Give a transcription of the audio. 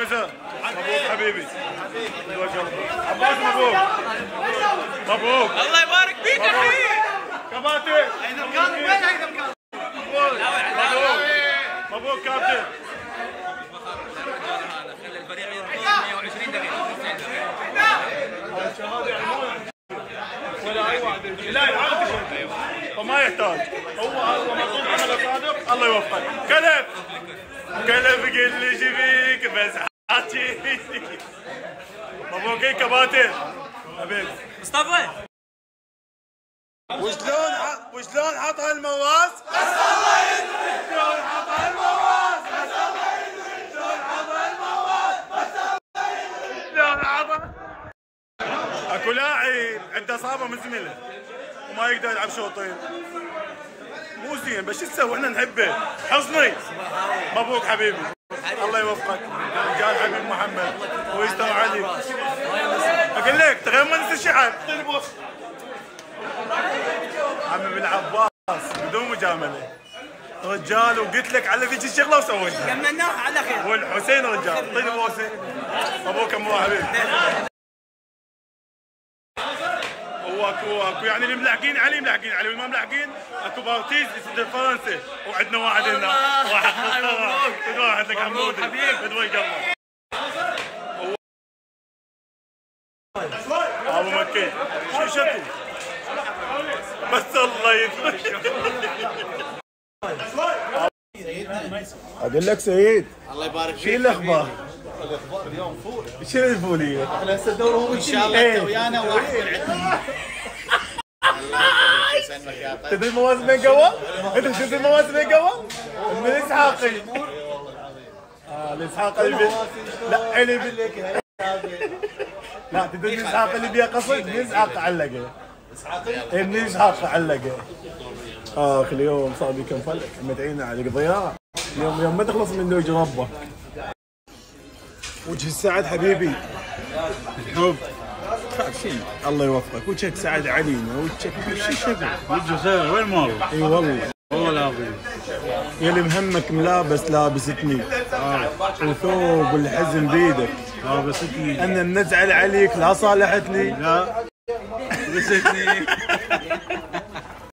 مساء مبروك حبيبي. عباس مبروك. مبروك. الله يبارك فيك يا حبيبي. كباتن مبروك. مبروك. كابتن. خلي الفريق يركض 120 فما يحتاج هو هو مطلوب عمله صادق. الله يوفقك. كلب كلب قل لي شبيك بس حاكي مبروك يا كباتن حبيبي. مصطفى. وشلون وشلون حط هالمواس؟ بس الله يدري شلون حط هالمواس بس الله يدري شلون حط هالمواس بس الله يدري شلون حط أكو لاعب عنده إصابة مزمنه وما يقدر يلعب شوطين. مو زين بس شو تسوي إحنا نحبه. حصني. مبروك حبيبي. الله يوفقك. رجال حبيب محمد. ويستر عليك. أقول لك تغير ما ننسى الشعب عم بن عباس بدون مجاملة. رجال وقلت لك على ذيك الشغله وسويتها كملناها على خير. والحسين رجال. اعطيني بوسه مبروك ام حبيبي. اكو اكو يعني اللي ملحقين عليه ملحقين عليه واللي ما ملحقين اكو بارتيز ضد فرنسا. وعندنا واحد هنا. واحد واحد لك عمودي بدوي قلبه أبو مكي. شو شكو بس الله يدري أقول لك سعيد. الله يبارك شو الأخبار؟ شو الفوليه؟ إحنا هسه الدوري هو ان شاء الله انت ويانا واحد من عندنا تدري من قبل؟ انت تدري من قبل؟ من اسحاقي الاسحاق اللي. لا اللي. لا تدري الاسحاق اللي بيه قصد من اسحاق علقه من اسحاق علقه اخ اليوم صار لي كم فلك مدعينا على ضياع يوم يوم ما تخلص من وجه ربك وجه السعد حبيبي. حب شيء الله يوفقك. وجهك سعد علينا وجهك شو شكل وجه خير وين مال؟ إي والله. والله العظيم. يلي مهمك ملابس لابستني. وثوب الحزن بيدك. لابستني. أنا النزعل عليك لا صالحتني. لا. لبستني